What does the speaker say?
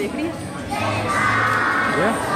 alegria. É?